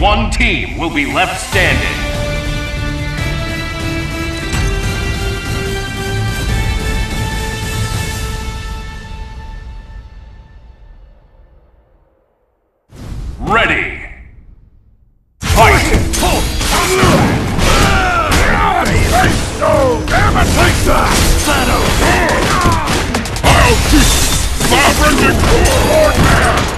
one team will be left standing. Ready! Fight! No! Damn it! Take that! Shadow! I'll teach Sovereign Lord Man! Take that three! Two! Damn it! Break you! It, Lord Man!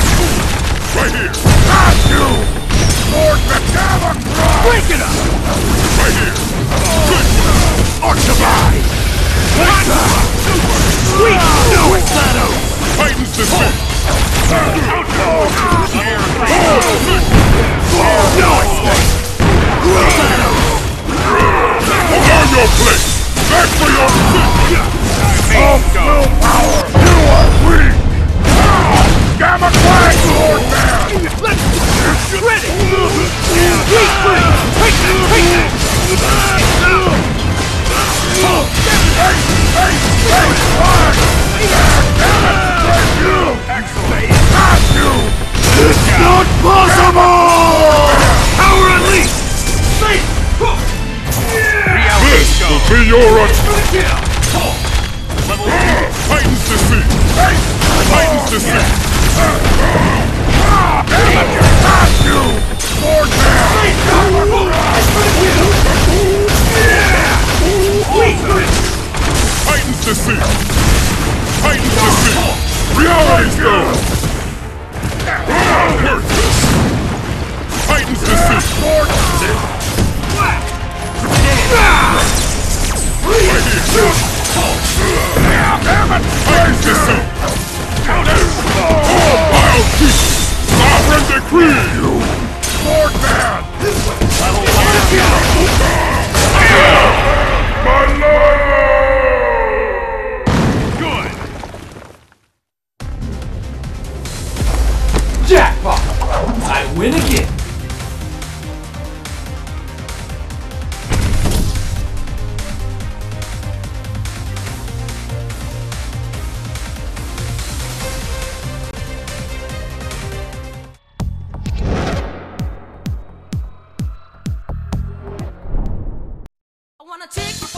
Right here! Not you! Lord McGavin! Break it up! Right here! Good! Archibald! That! Sweet! Do it! Titans! No! On your place! Back for your position! Of willpower! You are weak! Will be your un- Titans descent! Titans you! Titans! Titans descent! Reality's go! Worthless! It! Titans descent! I'll keep sovereign decree! Lord Man! My lord! Good! Jackpot! I win again! Wanna take